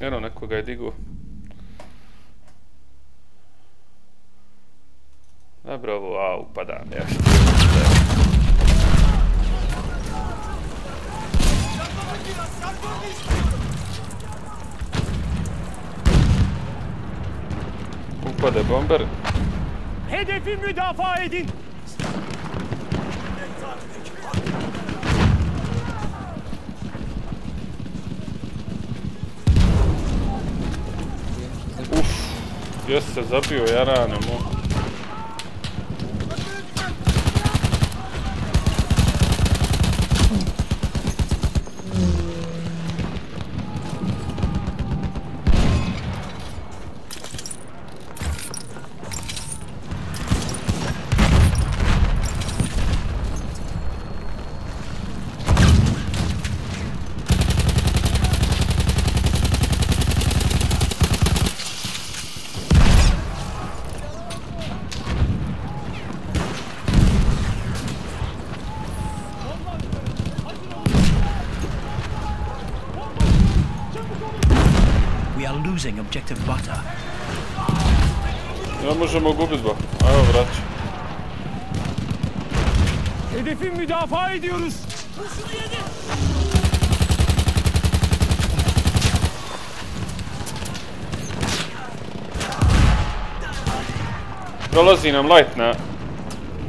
Ero na koga je digu. Dobro, ovo, a, upada nešto. Upada bomber. Hedefi müdafaa edin. Ne tanrı gdje se zabio jarane mu. We are losing objective butter. Ne možemo gubit ba. Evo vraća. Hedefi müdafaa ediyoruz. Prolazi nam light na...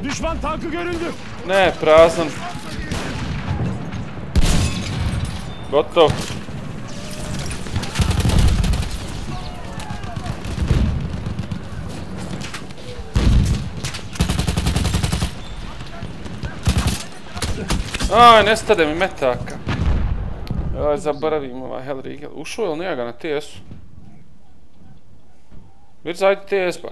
Düşman tankı görüldü. Ne, prazan. Gotov. A, nestade nu mi metaka. Ja, zaboravim ovaj Hellrigel. Ušao nu ili nije ga na TS-u? Vidiš, ajde TS pa.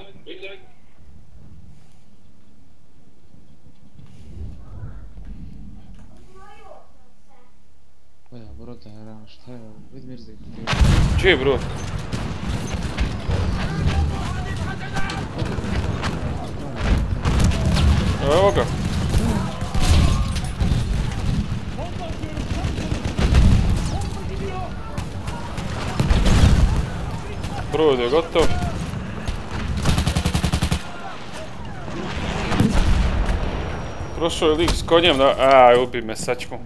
Baja, brota je rana, šta je ovo? Vidi Mirzik. Čiji brot? Evo ga. Brod je gotov. Prošao je lik s konjem da... Aj, ubi me sačmu.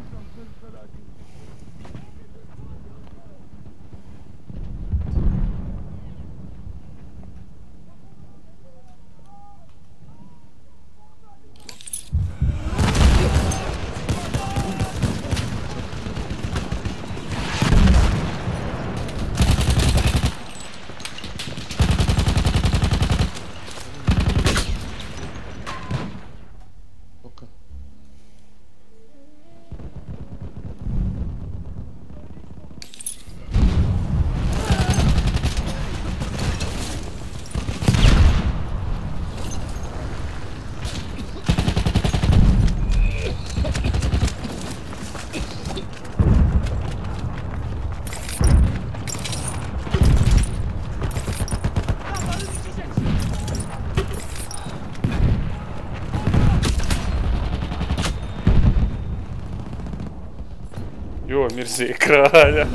Mirzi kralja.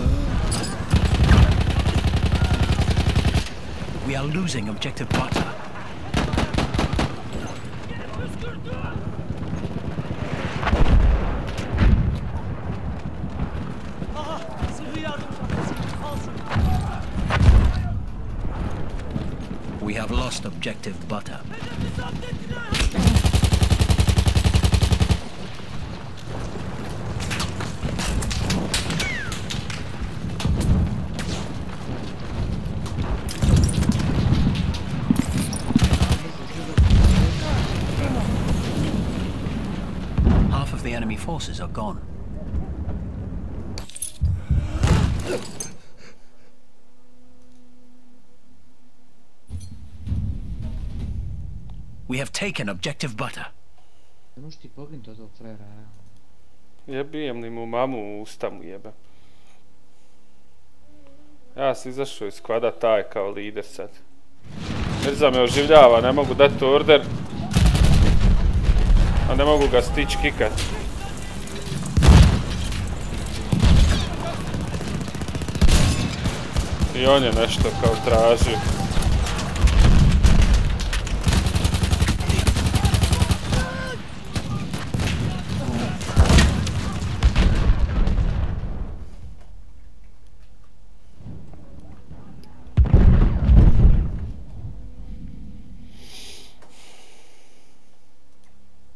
We are losing objective butter. We have lost objective butter. Forces are gone. We have taken objective butter. Ne možeš ti pognuti od tog realno. Jebijem li mu mamu u usta mu jebe. Ja sam izašao iz kvada taj kao lider sad. Mirza me oživljava, ne mogu dati order. A ne mogu ga stić kikat. I on je nešto kao tražio.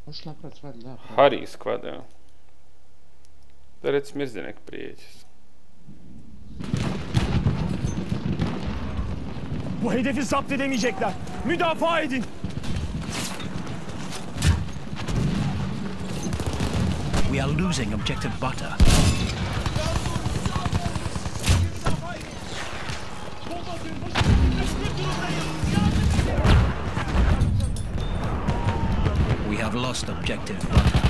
Možeš napraviti svad, da. pravi. Hari skvad, evo. Da reci Mirzi nek prijeđe. Bu hedefi zapt edemeyecekler. Müdafaa edin. We are losing objective butter. We have lost objective butter.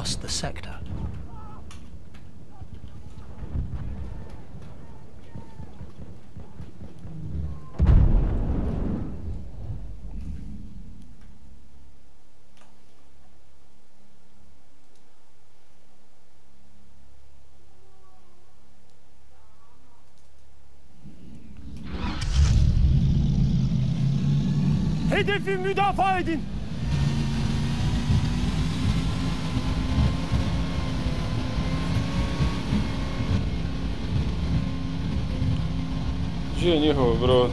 Lost the sector. Hedefi müdafaa edin. Dzień dobry, bro.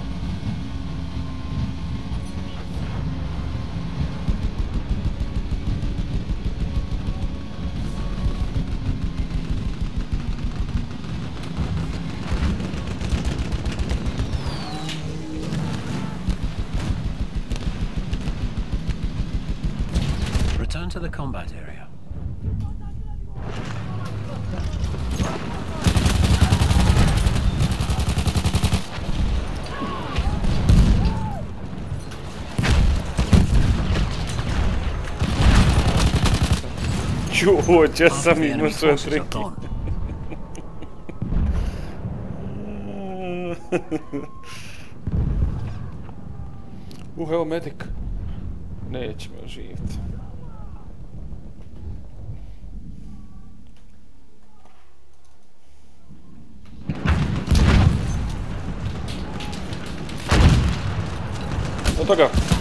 Half of sam imao sve gone. Uh, evo medik. Nećemo živjeti. Od toga.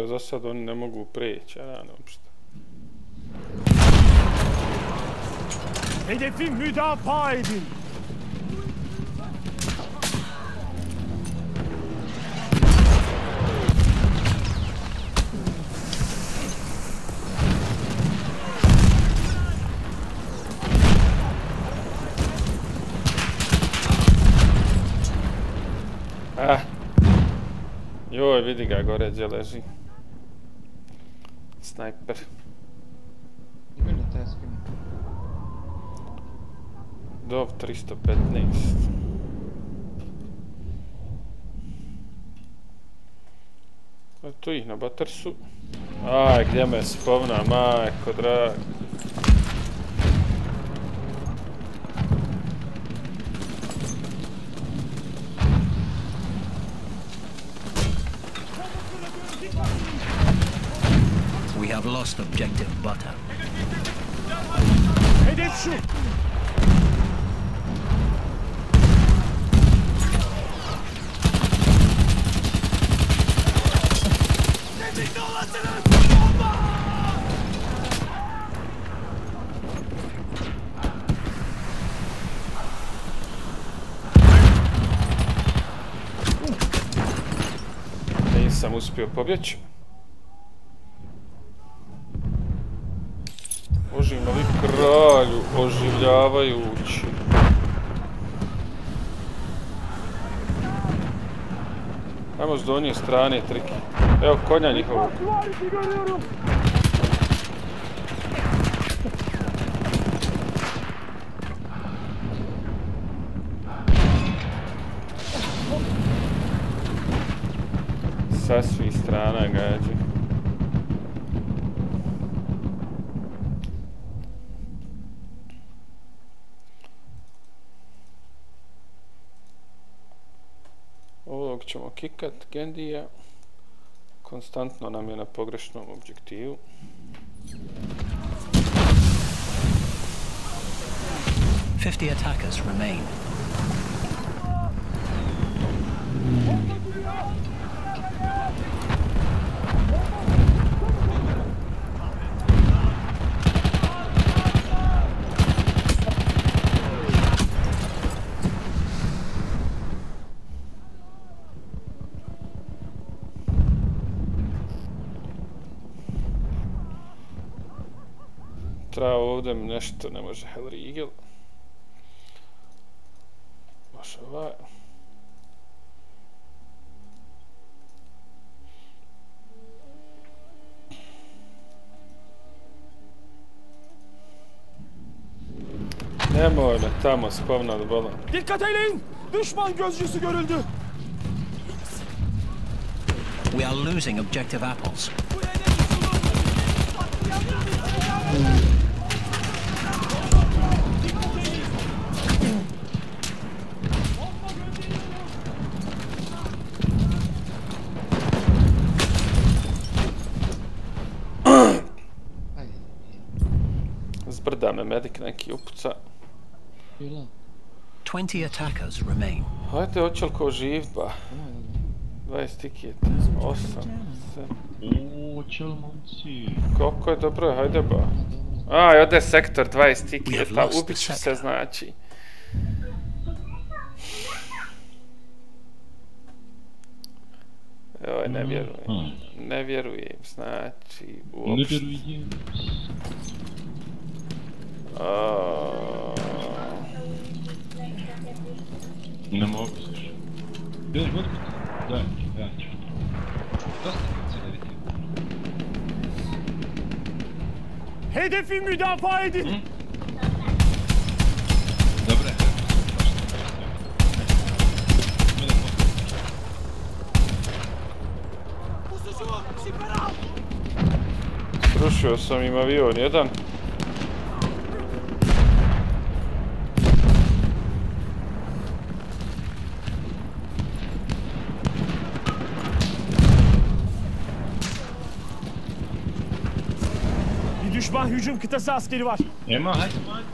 Je, za sad oni ne mogu preći, ja ne uopšte. Hedefi müdafaa edin. Ah. Joj, vidi ga gore gdje leži. Snajper. Imaju li taj spin? Dov 315. Eto ih na batersu. Aj, gdje me spomna, majko drag. battle. Hedef şu! Tetikte olasınız! Bomba! Sam uspiał pobiec. Li kralju, oživljavajući. Ajmo s donje strane, triki. Evo konja njihovog. Kikat, Gendija. Konstantno nam je na pogrešnom objektivu. Fifty attackers remain. Hm. Treba ovdje mi nešto, ne može Hellriegel. Baš ovaj. Nemoj me tamo spavnat bolan. Dikkat eyleyin. Düşman gözcüsü görüldü. We are losing objective apples. Me medik neki upuca. bila. Twenty attackers remain. Hajde, hoće li ko živ ba? Nemoj da 20 tiketa, 8, 7. O, čel momci. Koliko je dobro, hajde ba. A, ode sektor 20 We have tiketa, ubit ću se znači. Joj, ne vjerujem. Hmm. Ne vjerujem, znači, uopšte. vjerujem. Ne mogu Не могу, слушай. Бери водку? Да, да. Hedefi müdafaa edin. Hı? Ruszył samim awionie, tam düşman hücum kıtası askeri var. Ema, hajde manj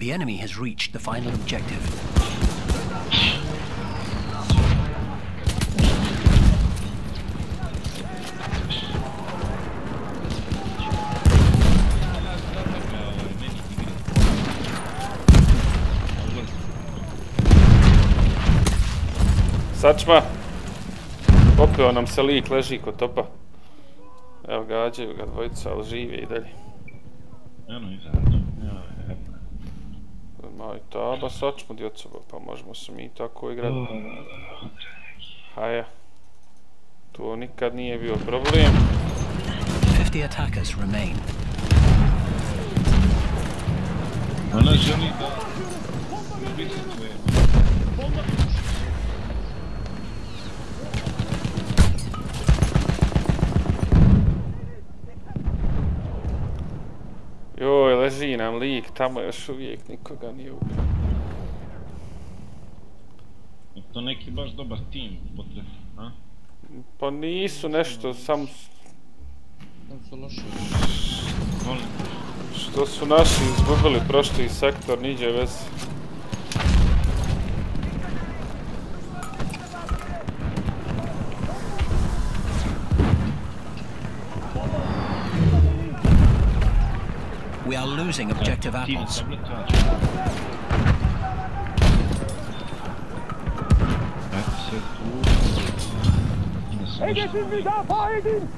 The enemy has reached the final objective. Sačma. Popeo nam se lik, leži kod topa. Evo gađaju ga dvojica, ali živi i dalje. Eno, izađe. Taba, sačmu djecovo, pa možemo se mi tako igrati. Haja. To nikad nije bio problem. Fifty attackers remain. Ona želi da... Biti tvoje. Leži nam lik, tamo još uvijek nikoga nije ubio. To neki baš dobar tim potref, a? Pa nisu nešto, sam Tam su loši. Molim. što su naši izgubili prošli sektor, niđe veze. Losing objective apples. Hedefin müdafaa edin!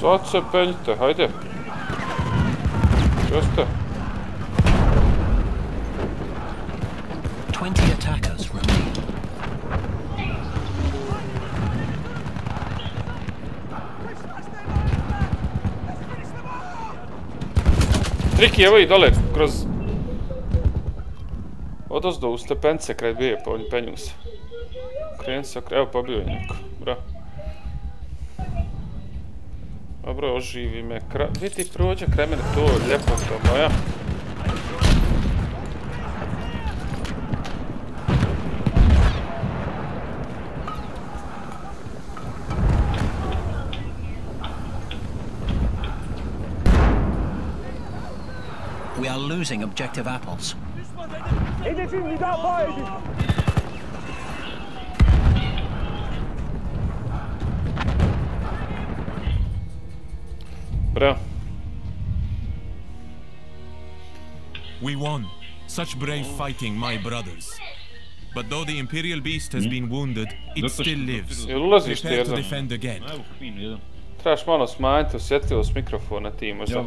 Saat sepelite, haydi. Göster. Triki, evo i dole, kroz... Odozdo u stepence kraj bije, penju se. Kreni se, evo pobio je neko, bra. Dobro, oživi me, kra... Vidi, prođe kraj mene, to, lijepo to moja. Are losing objective apples. Hedefin müdafaa edin. Bra. We won. Such brave fighting, my brothers. But though the Imperial Beast has been wounded, it still lives. Jel ulaziš ti Prepare to defend again. Evo, fino, jedan. Trebaš malo smanjiti osjetljivost mikrofona ti možda.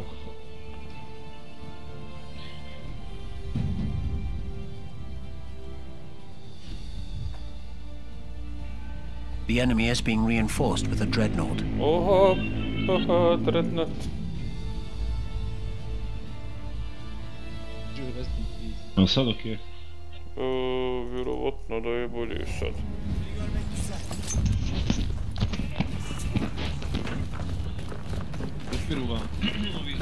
The enemy is being reinforced with a dreadnought. Oh, oh, oh dreadnought. On sad ok. Uh, vjerovatno da je bolje sad. Uspiru vam ovi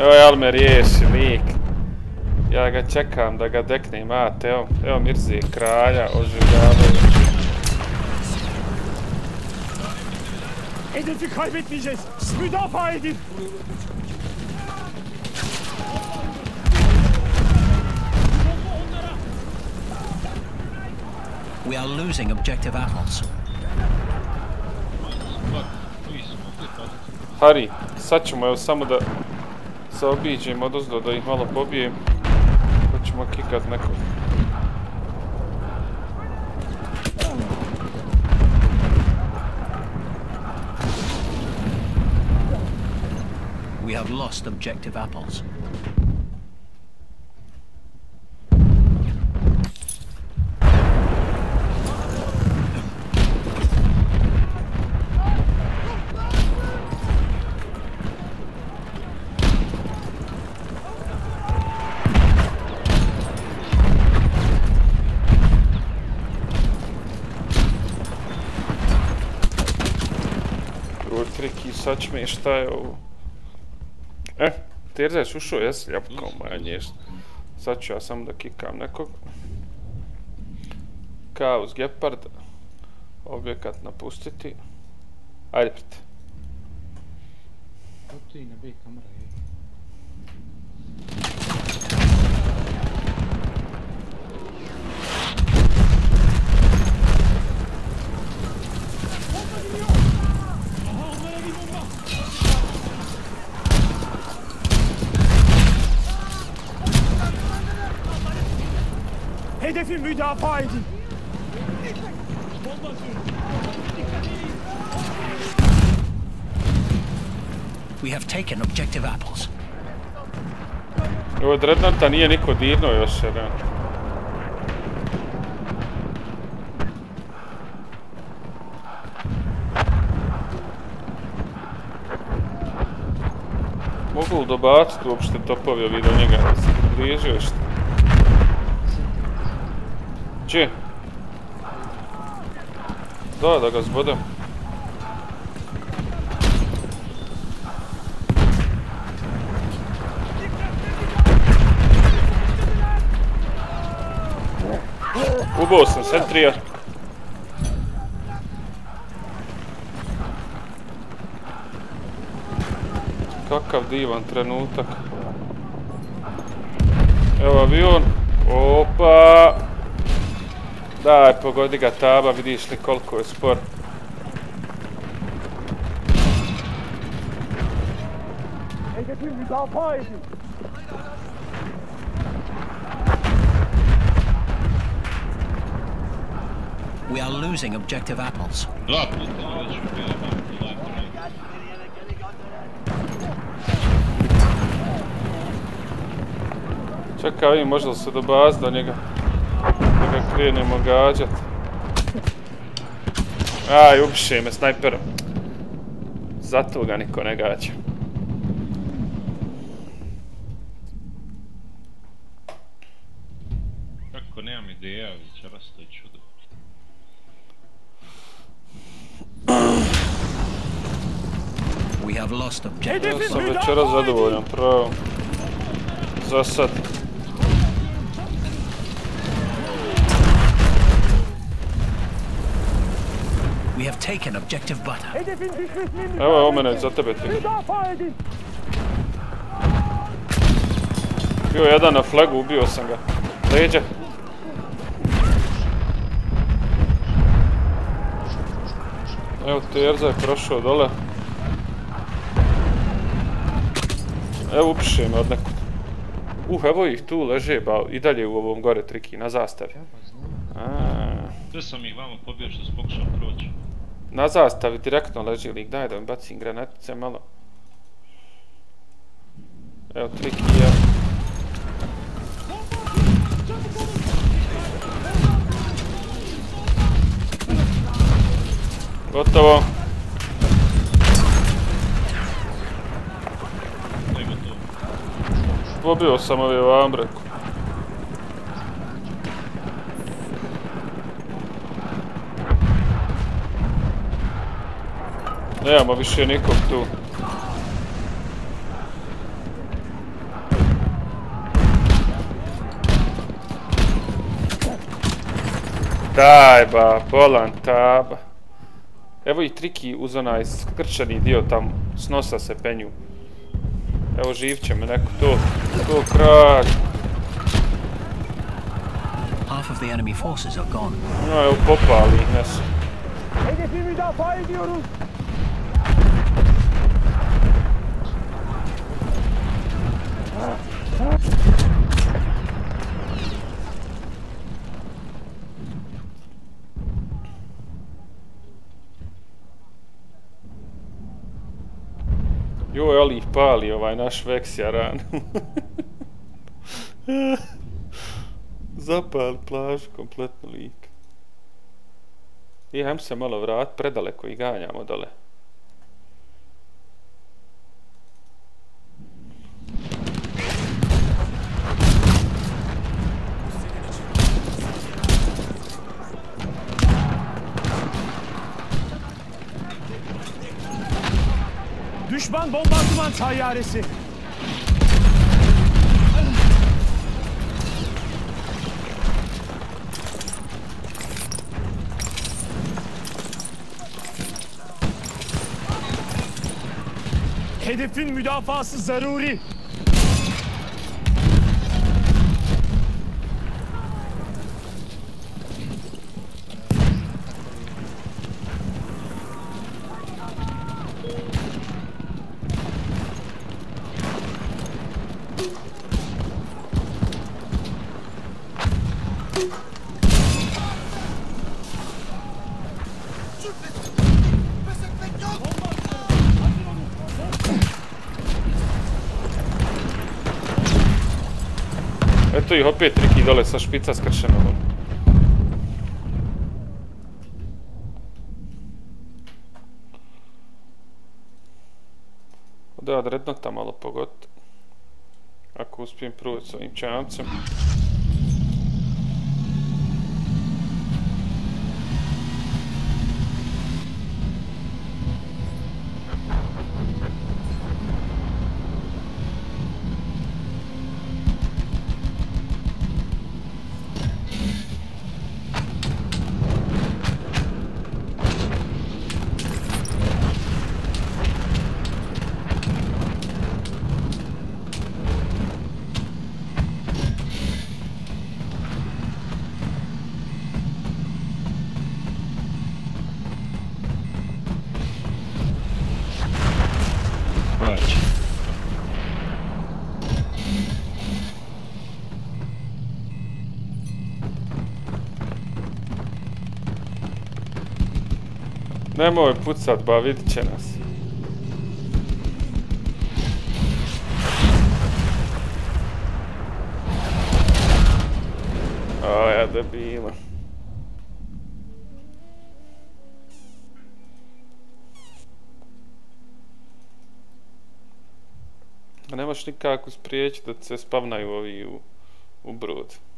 Evo jel me riješi lik. Ja ga čekam da ga deknem, mate, evo, evo Mirzi kralja oživljavaju. Hedefi kaybetmeyeceğiz. Müdafaa edin. We are losing objective paziti. Hari, sad ćemo evo samo da zaobiđem odozdo da ih malo pobijem. Pa ćemo kikat nekog. We have lost objective apples. Ovo triki sačme šta je ovo. E, Terzać ušao, jes? Jabuka moja nješta. Sad ću ja samo da kikam nekog. Kaos Gepard. Objekat napustiti. Ajde prite. Kako ti na B kamera je? Hedefi müdafaa edin. We have taken objective apples. Ovo Dreadnoughta nije niko dirnuo još jedan. Mogu li dobaciti uopšte topovi ovi do njega? Da se približio što? Gdje? Da, da ga zbodem. Ubao sam Sentrija. Kakav divan trenutak. Evo avion. Opa! Daj, pogodi ga taba, vidiš li koliko je spor. Hedefin müdafaa edin. We are losing objective apples. Dva puta već bio jedan flank. Čekaj, vidim može li se dobaz do njega. Ga krenemo gađat. Aj, ubiše me snajperom. Zato ga niko ne gađa. Kako nemam ideja, večeras to je čudo. We have lost objective. Ja sam večeras zadovoljan, pravo. Za sad. Taken objective butter. Hedefin Evo, o mene za tebe ti. Müdafaa edin. Bio je jedan na flagu, ubio sam ga. Leđa. Evo Terza je prošao dole. Evo upiše me od nekud. Uh, evo ih tu leže, ba, i dalje u ovom gore triki, na zastavi. Sve sam ih vamo pobio što sam pokušao proći. Na zastavi direktno leži lik, daj da mi bacim granatice malo. Evo triki, ja. Gotovo. Pobio sam ove vambreku. Nemamo više nikog tu. Daj ba, bolan taba. Evo i triki uz onaj skrčani dio tamo, s nosa se penju. Evo živ će me neko to, to kralj. Half of the enemy forces are gone. No, evo popali ih nas. Hedefi müdafaa ediyoruz. Joj, ali ih pali ovaj naš Veksjaran. Zapali plažu kompletno lik. I hajem se malo vrat, predaleko i ganjamo dole. Düşman bombardıman tayyaresi. Hedefin müdafası zaruri. Eto ih opet triki dole sa špica skršenom. Da, drednota malo pogot. Ako uspijem proći s ovim čamcem. Nemoj pucat, ba vidit će nas. O, ja debila. A nemaš nikako spriječiti da se spavnaju ovi u, u brod.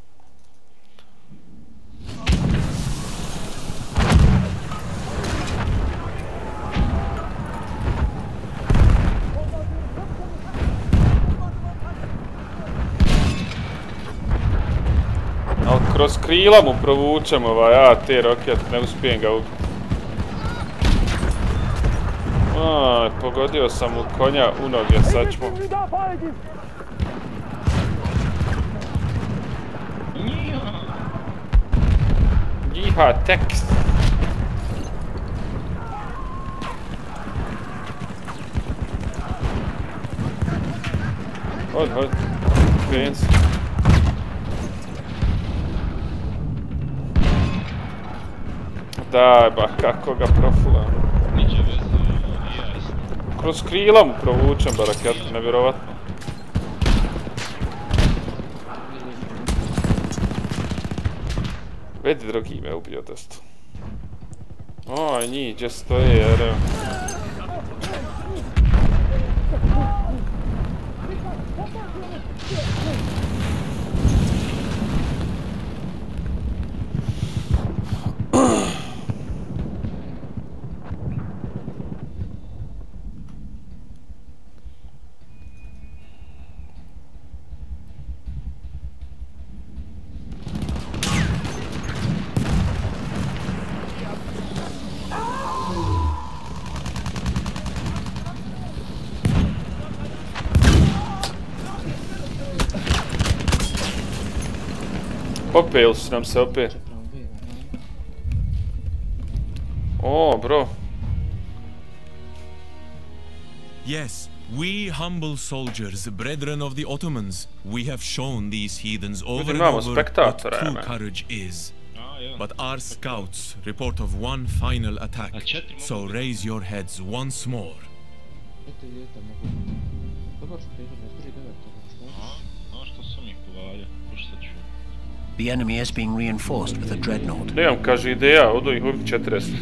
Kroz krila mu provučem ovaj AT roket, ne uspijem ga ubiti. Aj, pogodio sam mu konja u noge, sad ćemo... Jiha, tekst! Hod, hod. Klijent. Daj ba, kako ga profula. Niđe veze, i ja isto. Kroz krila mu provučem ba raketu, nevjerovatno. Vidi drugi me ubio dosta. Oj, njih gdje stoje, jer... evo. Popeli su nam se opet. Prema B. O, bro. Yes, we humble soldiers, brethren of the Ottomans, we have shown these heathens over and over what true courage is. But our scouts report of one final attack, A četiri mogu so raise your heads once more. The enemy is being reinforced with a dreadnought. Nemam, kaže ideja, odu ih ubiti 40.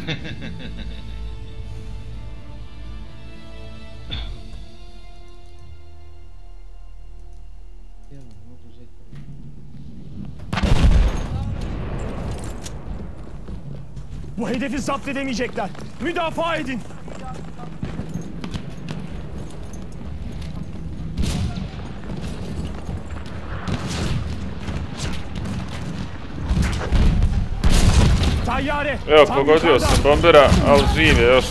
Evo, mogu uzeti. Bu hedefi zapt edemeyecekler. Müdafaa edin. Evo, pogodio sam bombera, ali živ je još.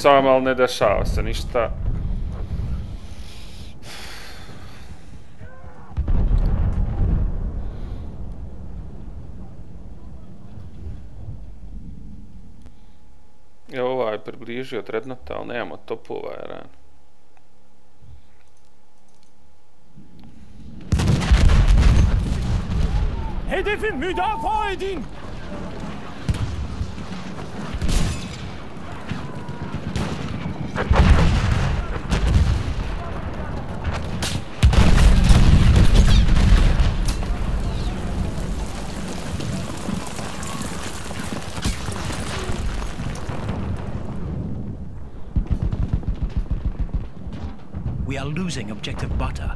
Sad pucam, ali ne dešava se ništa. Evo ovaj je približio Dreadnoughta, ali nemamo topova, jer... a. Hedefi müdafaa edin. We are losing objective butter.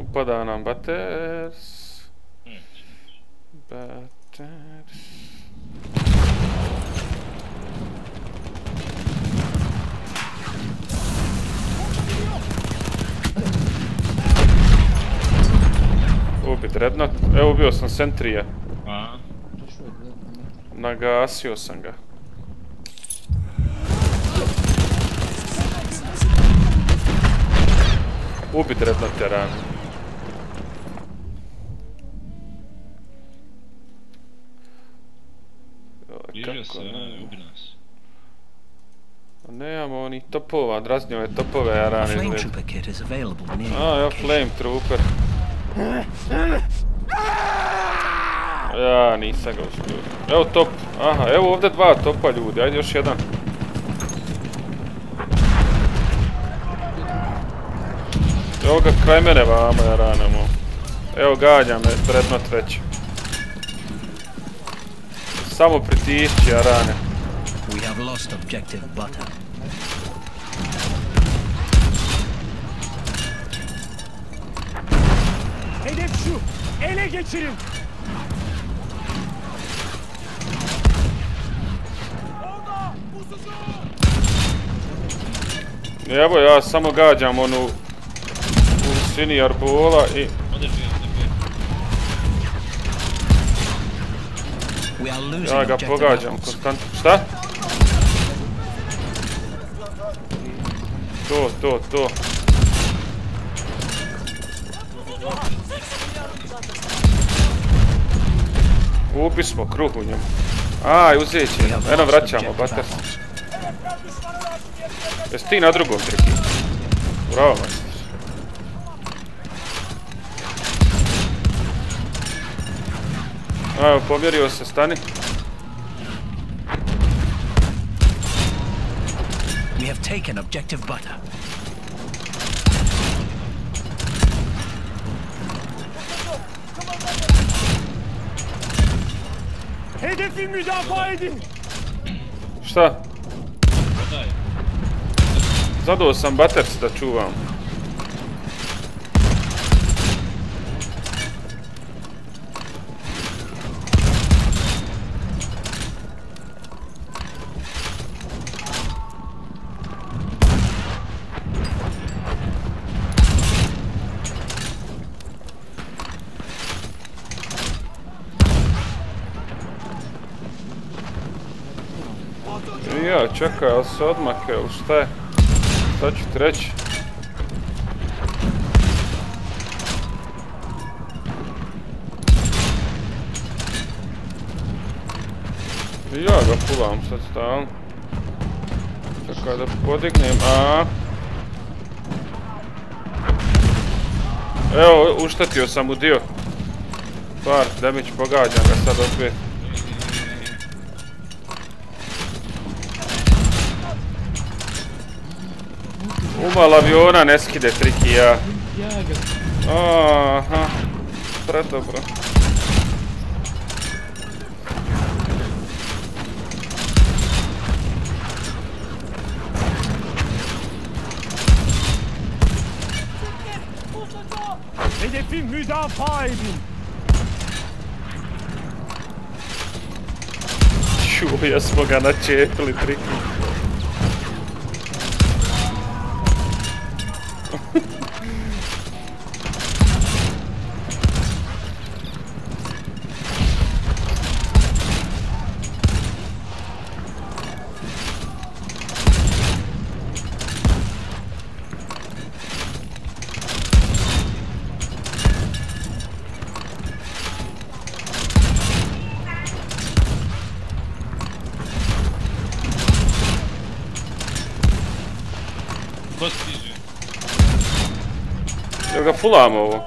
Upadá nám butter. Dreadnought. Evo ubio sam Sentrija. A. Nagasio sam ga. Ubi Dreadnought teran. bliže se, a, ubi nas. Nemamo ni topova, draznio je topove, ja A rani flame izgled. trooper kit is available near A, location. flame trooper. Ja, nisam ga uspio. Evo top. Aha, evo ovdje dva topa ljudi, ajde još jedan. Evo ga kraj mene vama, ja ranamo. Evo gađa me, predno treći. Samo pritišći, ja rane. We have lost objective butter. Hedef şu. Ele geçirin. Orada. Pusucu. Evo ja samo gađam onu u visini arbola i ja ga pogađam konstantno. Šta? To, to, to. Ubi smo kruh u njemu. Aj, uzet će nam. Eno vraćamo, bater. Jesi ti na drugom triki? Bravo, majstor. Evo, pomjerio se, stani. We have taken objective butter. Hedefi müdafaa edin. Šta? Zadao sam baters da čuvam. Čekaj, ali se odmake, ili šta je? Šta ću ti reći? I Ja ga pulam sad stalno. Čekaj da podignem, a Evo, uštetio sam u dio. Par damage, pogađam ga sad opet. Umal aviona ne skide triki ja. Ja ga... Aha, predobro. Hedefi müdafaa edin. Čuja smo ga načepili triki. Ga fulamo ovo?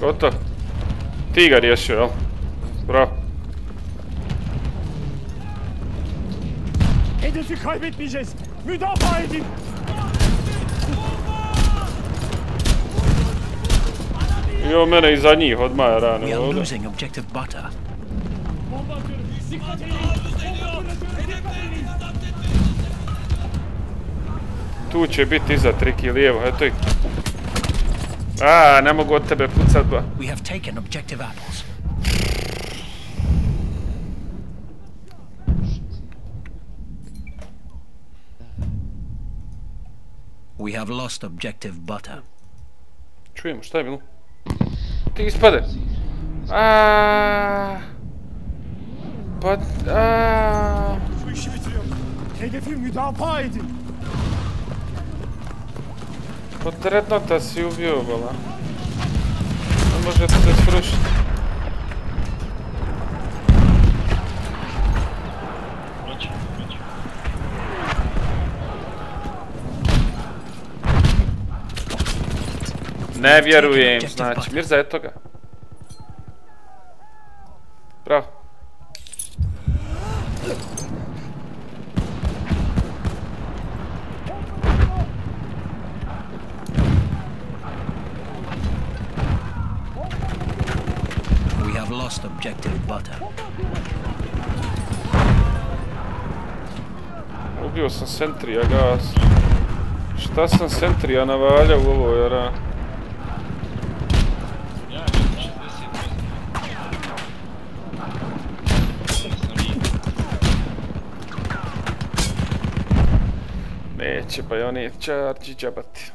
Gotovo. Ti ga riješio, jel? Bravo. Hedefi kaybetmeyeceğiz. Müdafaa edin. Jo, mene iza njih odmah We rane are ovdje. Tu će biti iza triki lijevo, eto ih. A, ne mogu od tebe pucat ba. We have taken objective apples. We have lost objective butter. Čujemo, šta je bilo? Ти испаде. А. Pat. А... Şu işi си убио бала. Не може да се срушите. Ne vjerujem, znači. Mirza, eto ga. Bravo. We have lost objective butter. Ubio sam Sentrija gas. Šta sam Sentrija navaljao u ovo, jer... a? Ja, 60 Sam i Neće bajonit charge džabati.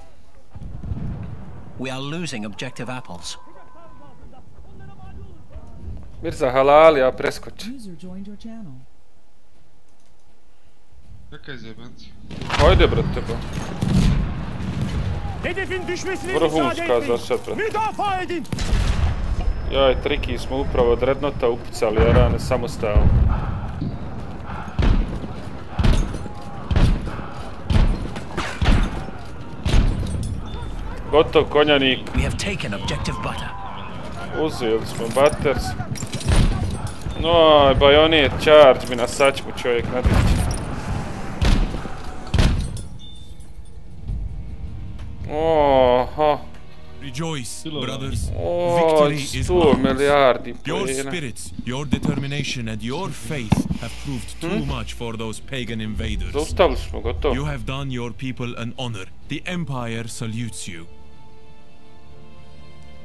We are losing objective apples. Mirza halal, ja preskoči. Kakaj zebanci? Hajde, brate, ba. Hedefin düşmesine müsaade etmeyin. za sad, brate. Müdafaa edin. Ja i Triki smo upravo od Rednota upucali, jer ne samostalno. Gotov konjanik, We have taken objective butter. uzeli smo Butters. No, bajonit, charge mi na sačmu čovjek nadići. Oho, Rejoice, Hello. brothers. o, Victory is 100 ours. milijardi Your spirits, your determination, and your faith have proved too hmm? much for those pagan invaders. Zaustavili smo, gotovo. You have done your people an honor. The Empire salutes you.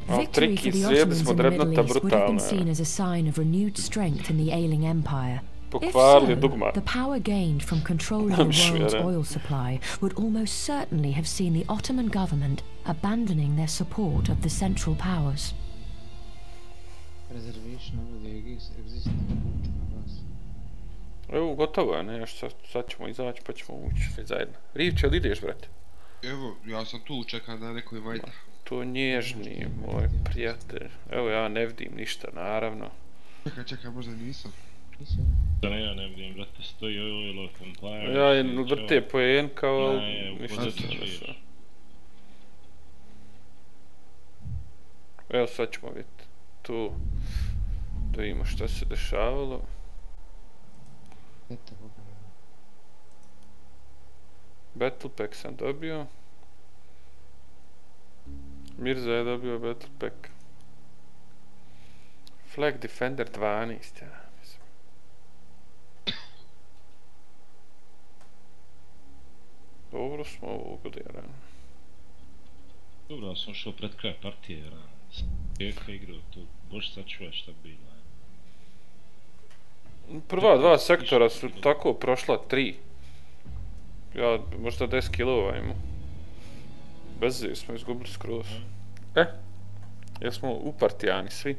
A Victory for the Ottomans smo in the Middle East would have been seen as a sign of renewed strength in the ailing empire. If so, the power gained from controlling the world's oil supply would almost certainly have seen the Ottoman government abandoning their support of the Central Powers. Reservation over the exist exist na vas. Evo, gotovo je, ne, još sad, sad ćemo izaći pa ćemo ući svi zajedno. Rivče, jel ideš, brate? Evo, ja sam tu, čekam da neko ima ide. To nježni, moj prijatelj. Evo, ja ne vidim ništa, naravno. Čekaj, čekaj, možda nisam. Da ne, ja ne vidim, brate, stoji Oil of Empire. Ja je vrte kao... Ništa se. Evo, sad ćemo vidjeti. Tu. Da vidimo šta se dešavalo. Battle Pack sam dobio. Mirza je dobio Battle Pack. Flag Defender 12, ja mislim. Dobro smo ovo ugodirali. Dobro, sam šao pred kraj partije, jer Pijeka igrao tu, boš sačuva šta bi bilo. Prva dva sektora su tako prošla tri. Ja možda 10 kilova imam. Bez smo izgubili skroz. E, jesmo upartijani svi.